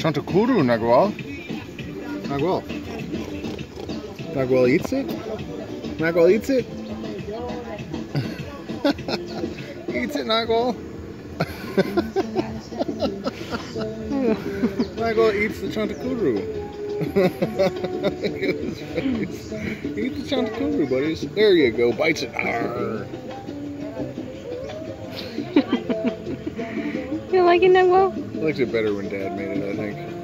Chontacuro, Nagual. Nagual. Nagual eats it? Nagual eats it? eats it, Nagual. Nagual eats the Chontacuro. Eat the Chontacuro, buddies. There you go. Bites it. Arr. You like it, Nagual? I liked it better when Dad made it, I think.